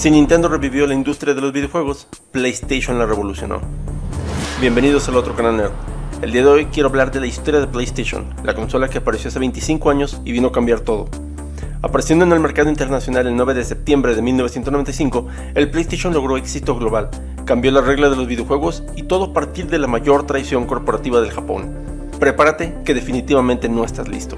Si Nintendo revivió la industria de los videojuegos, PlayStation la revolucionó. Bienvenidos al otro canal Nerd. El día de hoy quiero hablar de la historia de PlayStation, la consola que apareció hace 25 años y vino a cambiar todo. Apareciendo en el mercado internacional el 9 de septiembre de 1995, el PlayStation logró éxito global, cambió la regla de los videojuegos y todo a partir de la mayor traición corporativa del Japón. Prepárate que definitivamente no estás listo.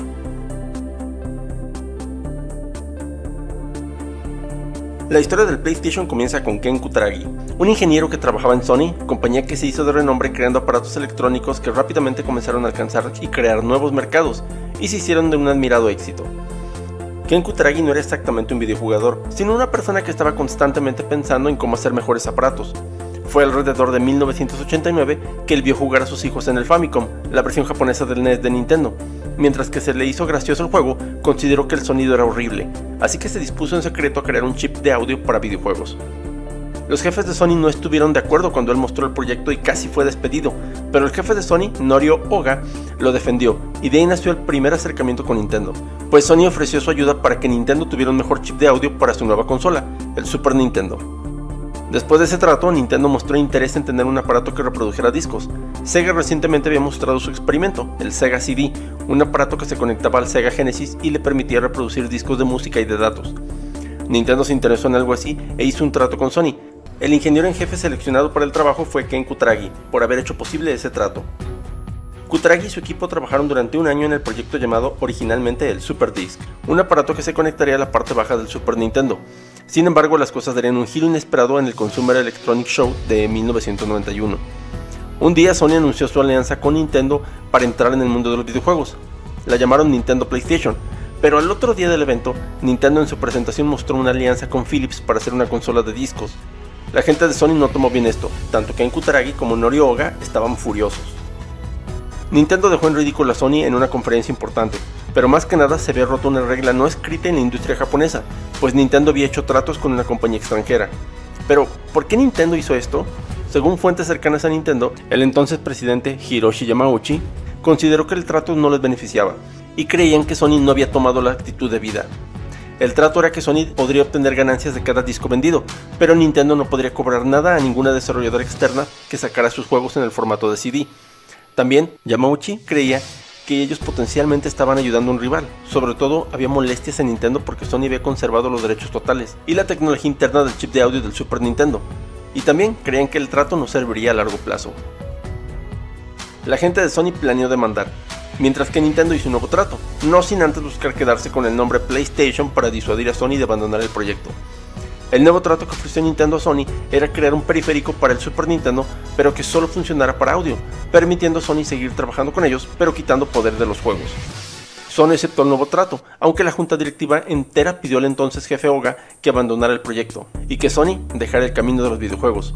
La historia del PlayStation comienza con Ken Kutaragi, un ingeniero que trabajaba en Sony, compañía que se hizo de renombre creando aparatos electrónicos que rápidamente comenzaron a alcanzar y crear nuevos mercados, y se hicieron de un admirado éxito. Ken Kutaragi no era exactamente un videojugador, sino una persona que estaba constantemente pensando en cómo hacer mejores aparatos. Fue alrededor de 1989 que él vio jugar a sus hijos en el Famicom, la versión japonesa del NES de Nintendo, Mientras que se le hizo gracioso el juego, consideró que el sonido era horrible, así que se dispuso en secreto a crear un chip de audio para videojuegos. Los jefes de Sony no estuvieron de acuerdo cuando él mostró el proyecto y casi fue despedido, pero el jefe de Sony, Norio Oga, lo defendió y de ahí nació el primer acercamiento con Nintendo, pues Sony ofreció su ayuda para que Nintendo tuviera un mejor chip de audio para su nueva consola, el Super Nintendo. Después de ese trato, Nintendo mostró interés en tener un aparato que reprodujera discos. Sega recientemente había mostrado su experimento, el Sega CD, un aparato que se conectaba al Sega Genesis y le permitía reproducir discos de música y de datos. Nintendo se interesó en algo así e hizo un trato con Sony. El ingeniero en jefe seleccionado para el trabajo fue Ken Kutaragi, por haber hecho posible ese trato. Kutaragi y su equipo trabajaron durante un año en el proyecto llamado originalmente el Super Disc, un aparato que se conectaría a la parte baja del Super Nintendo. Sin embargo, las cosas darían un giro inesperado en el Consumer Electronic Show de 1991. Un día Sony anunció su alianza con Nintendo para entrar en el mundo de los videojuegos. La llamaron Nintendo PlayStation, pero al otro día del evento, Nintendo en su presentación mostró una alianza con Philips para hacer una consola de discos. La gente de Sony no tomó bien esto, tanto Ken Kutaragi como Norio Oga estaban furiosos. Nintendo dejó en ridículo a Sony en una conferencia importante, pero más que nada se había roto una regla no escrita en la industria japonesa, pues Nintendo había hecho tratos con una compañía extranjera. Pero, ¿por qué Nintendo hizo esto? Según fuentes cercanas a Nintendo, el entonces presidente Hiroshi Yamauchi consideró que el trato no les beneficiaba y creían que Sony no había tomado la actitud de vida. El trato era que Sony podría obtener ganancias de cada disco vendido, pero Nintendo no podría cobrar nada a ninguna desarrolladora externa que sacara sus juegos en el formato de CD. También Yamauchi creía que ellos potencialmente estaban ayudando a un rival. Sobre todo había molestias en Nintendo porque Sony había conservado los derechos totales y la tecnología interna del chip de audio del Super Nintendo. Y también creían que el trato no serviría a largo plazo. La gente de Sony planeó demandar, mientras que Nintendo hizo un nuevo trato, no sin antes buscar quedarse con el nombre PlayStation para disuadir a Sony de abandonar el proyecto. El nuevo trato que ofreció Nintendo a Sony era crear un periférico para el Super Nintendo, pero que solo funcionara para audio, permitiendo a Sony seguir trabajando con ellos, pero quitando poder de los juegos. Sony aceptó el nuevo trato, aunque la junta directiva entera pidió al entonces jefe Oga que abandonara el proyecto y que Sony dejara el camino de los videojuegos.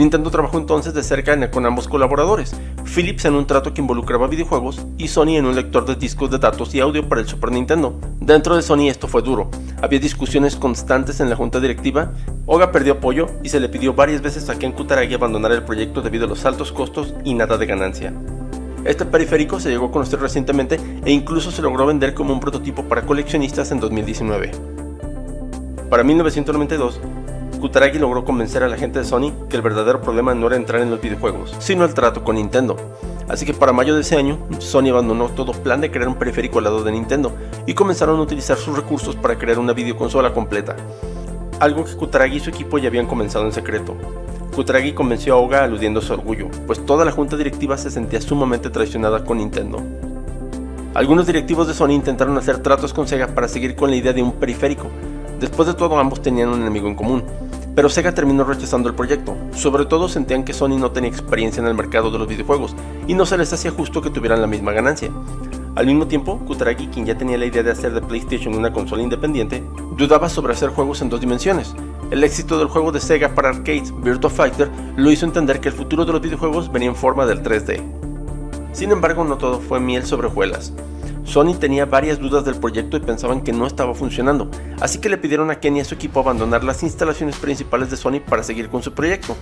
Nintendo trabajó entonces de cerca con ambos colaboradores, Philips en un trato que involucraba videojuegos y Sony en un lector de discos de datos y audio para el Super Nintendo. Dentro de Sony esto fue duro, había discusiones constantes en la junta directiva, Oga perdió apoyo y se le pidió varias veces a Ken Kutaragi abandonar el proyecto debido a los altos costos y nada de ganancia. Este periférico se llegó a conocer recientemente e incluso se logró vender como un prototipo para coleccionistas en 2019. Para 1992, Kutaragi logró convencer a la gente de Sony que el verdadero problema no era entrar en los videojuegos, sino el trato con Nintendo. Así que para mayo de ese año, Sony abandonó todo plan de crear un periférico al lado de Nintendo y comenzaron a utilizar sus recursos para crear una videoconsola completa, algo que Kutaragi y su equipo ya habían comenzado en secreto. Kutaragi convenció a Oga aludiendo a su orgullo, pues toda la junta directiva se sentía sumamente traicionada con Nintendo. Algunos directivos de Sony intentaron hacer tratos con Sega para seguir con la idea de un periférico. Después de todo, ambos tenían un enemigo en común, pero Sega terminó rechazando el proyecto, sobre todo sentían que Sony no tenía experiencia en el mercado de los videojuegos y no se les hacía justo que tuvieran la misma ganancia. Al mismo tiempo, Kutaragi, quien ya tenía la idea de hacer de PlayStation una consola independiente, dudaba sobre hacer juegos en dos dimensiones. El éxito del juego de Sega para arcades, Virtua Fighter, lo hizo entender que el futuro de los videojuegos venía en forma del 3D. Sin embargo, no todo fue miel sobre hojuelas. Sony tenía varias dudas del proyecto y pensaban que no estaba funcionando, así que le pidieron a Kenny y a su equipo abandonar las instalaciones principales de Sony para seguir con su proyecto.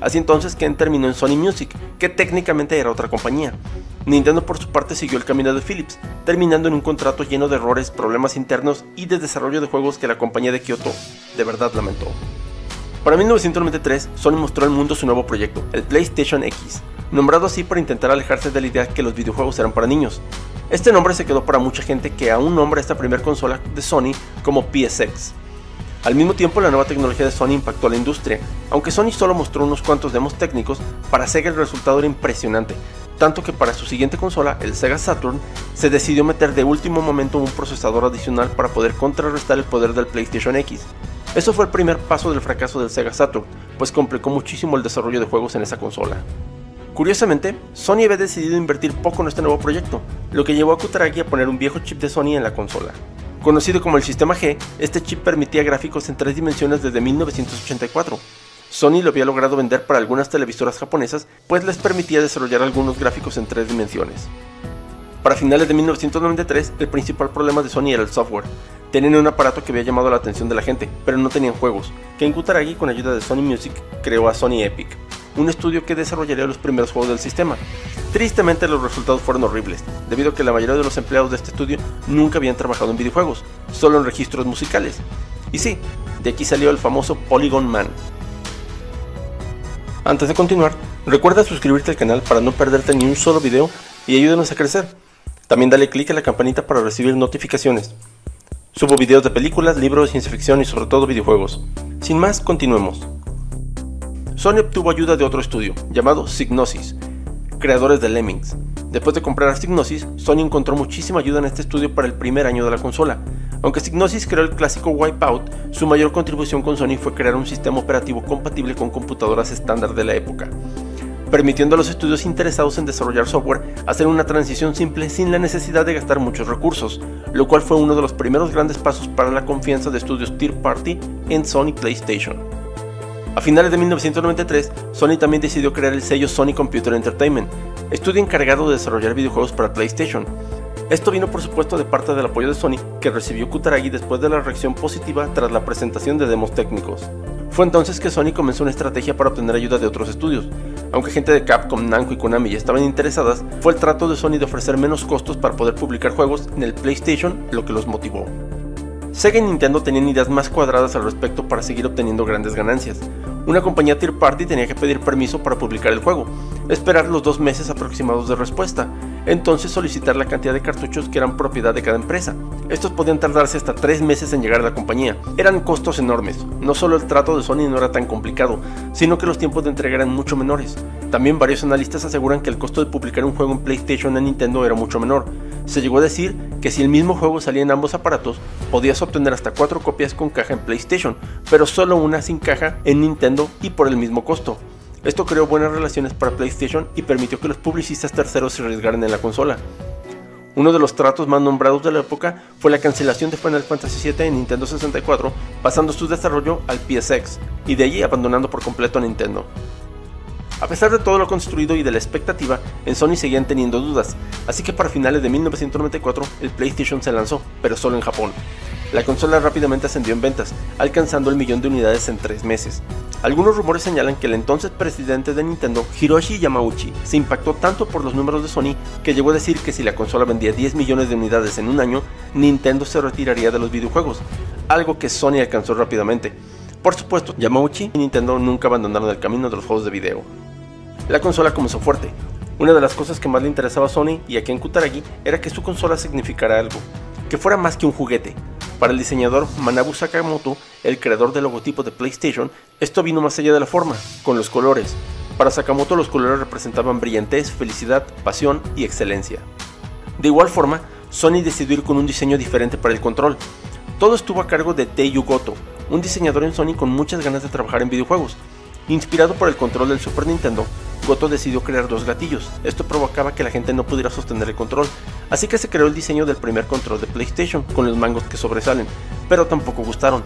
Así entonces Ken terminó en Sony Music, que técnicamente era otra compañía. Nintendo por su parte siguió el camino de Philips, terminando en un contrato lleno de errores, problemas internos y de desarrollo de juegos que la compañía de Kyoto de verdad lamentó. Para 1993, Sony mostró al mundo su nuevo proyecto, el PlayStation X, nombrado así para intentar alejarse de la idea que los videojuegos eran para niños. Este nombre se quedó para mucha gente que aún nombra esta primera consola de Sony como PSX. Al mismo tiempo, la nueva tecnología de Sony impactó a la industria. Aunque Sony solo mostró unos cuantos demos técnicos, para Sega el resultado era impresionante, tanto que para su siguiente consola, el Sega Saturn, se decidió meter de último momento un procesador adicional para poder contrarrestar el poder del PlayStation X. Eso fue el primer paso del fracaso del Sega Saturn, pues complicó muchísimo el desarrollo de juegos en esa consola. Curiosamente, Sony había decidido invertir poco en este nuevo proyecto, lo que llevó a Kutaragi a poner un viejo chip de Sony en la consola. Conocido como el Sistema G, este chip permitía gráficos en tres dimensiones desde 1984. Sony lo había logrado vender para algunas televisoras japonesas, pues les permitía desarrollar algunos gráficos en tres dimensiones. Para finales de 1993, el principal problema de Sony era el software, Tenían un aparato que había llamado la atención de la gente, pero no tenían juegos. Ken Kutaragi, con ayuda de Sony Music, creó a Sony Epic, un estudio que desarrollaría los primeros juegos del sistema. Tristemente los resultados fueron horribles, debido a que la mayoría de los empleados de este estudio nunca habían trabajado en videojuegos, solo en registros musicales. Y sí, de aquí salió el famoso Polygon Man. Antes de continuar, recuerda suscribirte al canal para no perderte ni un solo video y ayúdanos a crecer. También dale click a la campanita para recibir notificaciones. Subo videos de películas, libros, ciencia ficción y sobre todo videojuegos. Sin más, continuemos. Sony obtuvo ayuda de otro estudio, llamado Signosis, creadores de Lemmings. Después de comprar Signosis, Sony encontró muchísima ayuda en este estudio para el primer año de la consola. Aunque Signosis creó el clásico Wipeout, su mayor contribución con Sony fue crear un sistema operativo compatible con computadoras estándar de la época permitiendo a los estudios interesados en desarrollar software hacer una transición simple sin la necesidad de gastar muchos recursos, lo cual fue uno de los primeros grandes pasos para la confianza de estudios Tier Party en Sony PlayStation. A finales de 1993, Sony también decidió crear el sello Sony Computer Entertainment, estudio encargado de desarrollar videojuegos para PlayStation. Esto vino por supuesto de parte del apoyo de Sony que recibió Kutaragi después de la reacción positiva tras la presentación de demos técnicos. Fue entonces que Sony comenzó una estrategia para obtener ayuda de otros estudios. Aunque gente de Capcom, Namco y Konami ya estaban interesadas, fue el trato de Sony de ofrecer menos costos para poder publicar juegos en el PlayStation lo que los motivó. Sega y Nintendo tenían ideas más cuadradas al respecto para seguir obteniendo grandes ganancias. Una compañía Tier Party tenía que pedir permiso para publicar el juego, esperar los dos meses aproximados de respuesta, entonces solicitar la cantidad de cartuchos que eran propiedad de cada empresa. Estos podían tardarse hasta 3 meses en llegar a la compañía. Eran costos enormes. No solo el trato de Sony no era tan complicado, sino que los tiempos de entrega eran mucho menores. También varios analistas aseguran que el costo de publicar un juego en PlayStation en Nintendo era mucho menor. Se llegó a decir que si el mismo juego salía en ambos aparatos, podías obtener hasta 4 copias con caja en PlayStation, pero solo una sin caja en Nintendo y por el mismo costo. Esto creó buenas relaciones para PlayStation y permitió que los publicistas terceros se arriesgaran en la consola. Uno de los tratos más nombrados de la época fue la cancelación de Final Fantasy VII en Nintendo 64, pasando su desarrollo al PSX, y de allí abandonando por completo a Nintendo. A pesar de todo lo construido y de la expectativa, en Sony seguían teniendo dudas, así que para finales de 1994 el PlayStation se lanzó, pero solo en Japón. La consola rápidamente ascendió en ventas, alcanzando el millón de unidades en tres meses. Algunos rumores señalan que el entonces presidente de Nintendo, Hiroshi Yamauchi, se impactó tanto por los números de Sony que llegó a decir que si la consola vendía 10 millones de unidades en un año, Nintendo se retiraría de los videojuegos, algo que Sony alcanzó rápidamente. Por supuesto, Yamauchi y Nintendo nunca abandonaron el camino de los juegos de video. La consola comenzó fuerte. Una de las cosas que más le interesaba a Sony y a Ken Kutaragi era que su consola significara algo, que fuera más que un juguete, para el diseñador Manabu Sakamoto, el creador del logotipo de PlayStation, esto vino más allá de la forma, con los colores. Para Sakamoto los colores representaban brillantez, felicidad, pasión y excelencia. De igual forma, Sony decidió ir con un diseño diferente para el control. Todo estuvo a cargo de Teiyu Goto, un diseñador en Sony con muchas ganas de trabajar en videojuegos. Inspirado por el control del Super Nintendo, Goto decidió crear dos gatillos. Esto provocaba que la gente no pudiera sostener el control, así que se creó el diseño del primer control de PlayStation, con los mangos que sobresalen, pero tampoco gustaron.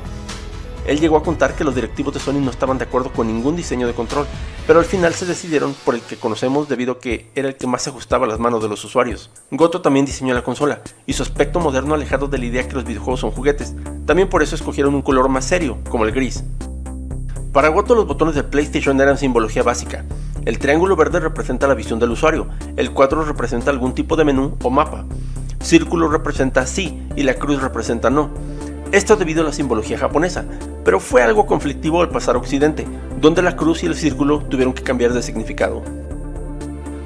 Él llegó a contar que los directivos de Sony no estaban de acuerdo con ningún diseño de control, pero al final se decidieron por el que conocemos debido a que era el que más se ajustaba a las manos de los usuarios. Goto también diseñó la consola, y su aspecto moderno alejado de la idea que los videojuegos son juguetes. También por eso escogieron un color más serio, como el gris. Para Goto los botones de PlayStation eran simbología básica. El triángulo verde representa la visión del usuario, el cuadro representa algún tipo de menú o mapa, círculo representa sí y la cruz representa no. Esto debido a la simbología japonesa, pero fue algo conflictivo al pasar a Occidente, donde la cruz y el círculo tuvieron que cambiar de significado.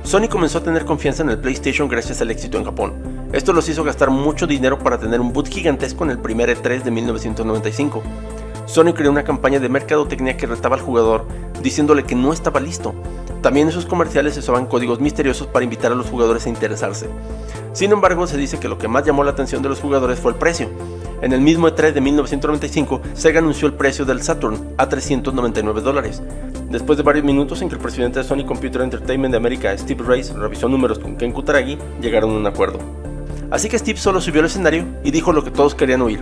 Sony comenzó a tener confianza en el PlayStation gracias al éxito en Japón. Esto los hizo gastar mucho dinero para tener un boot gigantesco en el primer E3 de 1995. Sony creó una campaña de mercadotecnia que retaba al jugador, diciéndole que no estaba listo. También en sus comerciales se usaban códigos misteriosos para invitar a los jugadores a interesarse. Sin embargo, se dice que lo que más llamó la atención de los jugadores fue el precio. En el mismo E3 de 1995, Sega anunció el precio del Saturn a 399 dólares. Después de varios minutos en que el presidente de Sony Computer Entertainment de América, Steve Rice, revisó números con Ken Kutaragi, llegaron a un acuerdo. Así que Steve solo subió al escenario y dijo lo que todos querían oír.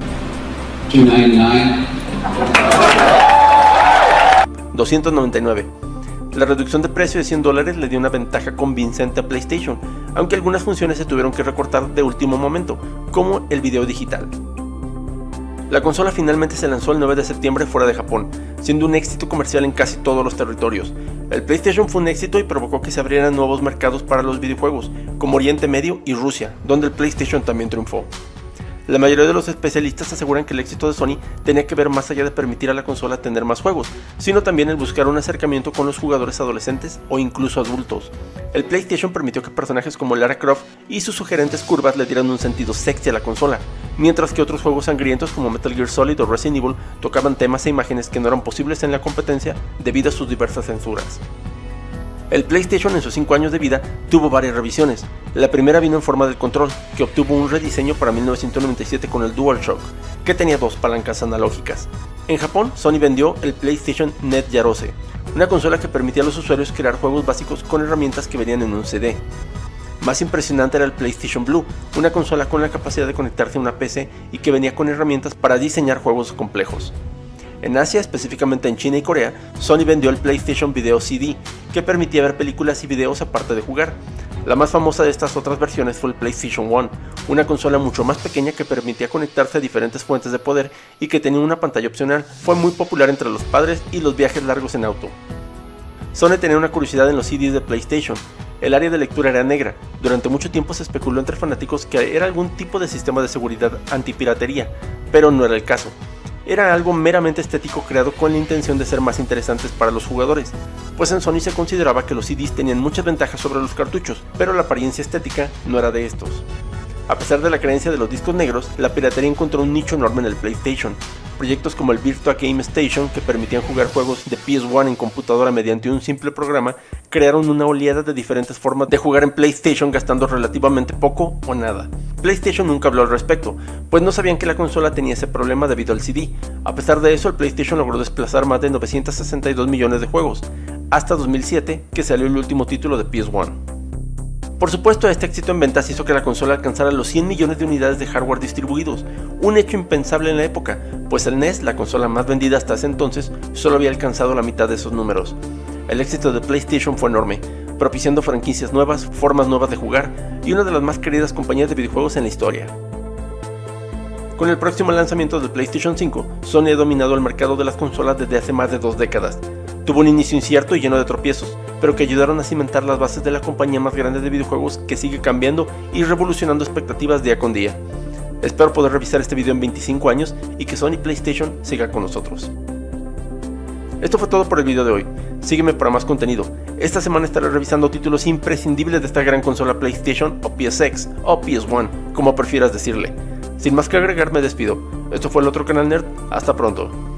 299. La reducción de precio de 100 dólares le dio una ventaja convincente a PlayStation, aunque algunas funciones se tuvieron que recortar de último momento, como el video digital. La consola finalmente se lanzó el 9 de septiembre fuera de Japón, siendo un éxito comercial en casi todos los territorios. El PlayStation fue un éxito y provocó que se abrieran nuevos mercados para los videojuegos, como Oriente Medio y Rusia, donde el PlayStation también triunfó. La mayoría de los especialistas aseguran que el éxito de Sony tenía que ver más allá de permitir a la consola tener más juegos, sino también el buscar un acercamiento con los jugadores adolescentes o incluso adultos. El PlayStation permitió que personajes como Lara Croft y sus sugerentes curvas le dieran un sentido sexy a la consola, mientras que otros juegos sangrientos como Metal Gear Solid o Resident Evil tocaban temas e imágenes que no eran posibles en la competencia debido a sus diversas censuras. El PlayStation en sus 5 años de vida tuvo varias revisiones. La primera vino en forma del control, que obtuvo un rediseño para 1997 con el DualShock, que tenía dos palancas analógicas. En Japón, Sony vendió el PlayStation Net Yarose, una consola que permitía a los usuarios crear juegos básicos con herramientas que venían en un CD. Más impresionante era el PlayStation Blue, una consola con la capacidad de conectarse a una PC y que venía con herramientas para diseñar juegos complejos. En Asia, específicamente en China y Corea, Sony vendió el PlayStation Video CD, que permitía ver películas y videos aparte de jugar. La más famosa de estas otras versiones fue el PlayStation 1, una consola mucho más pequeña que permitía conectarse a diferentes fuentes de poder y que tenía una pantalla opcional. Fue muy popular entre los padres y los viajes largos en auto. Sony tenía una curiosidad en los CDs de PlayStation. El área de lectura era negra. Durante mucho tiempo se especuló entre fanáticos que era algún tipo de sistema de seguridad antipiratería, pero no era el caso era algo meramente estético creado con la intención de ser más interesantes para los jugadores, pues en Sony se consideraba que los CDs tenían muchas ventajas sobre los cartuchos, pero la apariencia estética no era de estos. A pesar de la creencia de los discos negros, la piratería encontró un nicho enorme en el PlayStation, proyectos como el Virtua Game Station, que permitían jugar juegos de PS1 en computadora mediante un simple programa, crearon una oleada de diferentes formas de jugar en PlayStation gastando relativamente poco o nada. PlayStation nunca habló al respecto, pues no sabían que la consola tenía ese problema debido al CD. A pesar de eso, el PlayStation logró desplazar más de 962 millones de juegos, hasta 2007, que salió el último título de PS1. Por supuesto, este éxito en ventas hizo que la consola alcanzara los 100 millones de unidades de hardware distribuidos, un hecho impensable en la época, pues el NES, la consola más vendida hasta ese entonces, solo había alcanzado la mitad de esos números. El éxito de PlayStation fue enorme, propiciando franquicias nuevas, formas nuevas de jugar y una de las más queridas compañías de videojuegos en la historia. Con el próximo lanzamiento del PlayStation 5, Sony ha dominado el mercado de las consolas desde hace más de dos décadas. Tuvo un inicio incierto y lleno de tropiezos, pero que ayudaron a cimentar las bases de la compañía más grande de videojuegos que sigue cambiando y revolucionando expectativas día con día. Espero poder revisar este video en 25 años y que Sony PlayStation siga con nosotros. Esto fue todo por el video de hoy. Sígueme para más contenido. Esta semana estaré revisando títulos imprescindibles de esta gran consola PlayStation o PSX o PS1, como prefieras decirle. Sin más que agregar, me despido. Esto fue el otro canal Nerd. Hasta pronto.